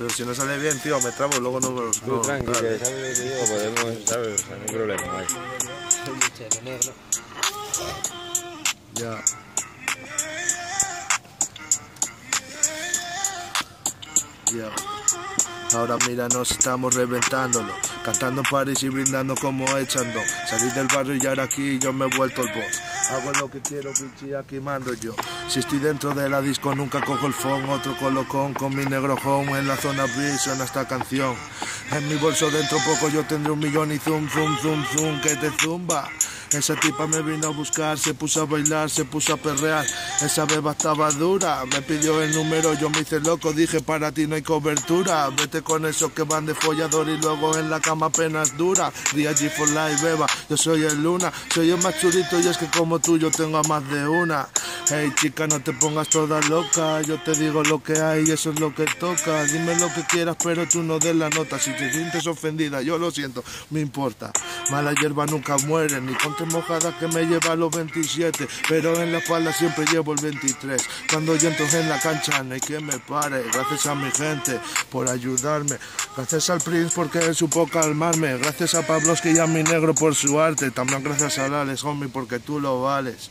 Pero si no sale bien, tío, me trabo, luego no... no Tú tranqui, claro. que sabes lo que digo, podemos, sabes, no hay problema, vale. Negro. Ya. Ya. Ahora mira, nos estamos reventándolo. Cantando en París y brindando como echando. Salí del barrio y ahora aquí yo me he vuelto el boss. Hago lo que quiero, bichi, aquí mando yo. Si estoy dentro de la disco, nunca cojo el phone. Otro colocón con mi negro home en la zona B suena esta canción. En mi bolso dentro poco yo tendré un millón y zoom, zoom, zoom, zoom, que te zumba. Esa tipa me vino a buscar, se puso a bailar, se puso a perrear. Esa beba estaba dura, me pidió el número, yo me hice loco, dije para ti no hay cobertura. Vete con esos que van de follador y luego en la cama apenas dura. Día G for life, beba, yo soy el luna, soy el más chulito y es que como tú yo tengo a más de una. Hey chica, no te pongas toda loca, yo te digo lo que hay y eso es lo que toca. Dime lo que quieras, pero tú no des la nota. Si te sientes ofendida, yo lo siento, me importa. Mala hierba nunca muere, ni ponte mojada que me lleva los 27, pero en la espalda siempre llevo el 23. Cuando yo entro en la cancha no hay que me pare, gracias a mi gente por ayudarme, gracias al Prince porque supo calmarme, gracias a Pabloski y a mi negro por su arte, también gracias a Alex, homie, porque tú lo vales.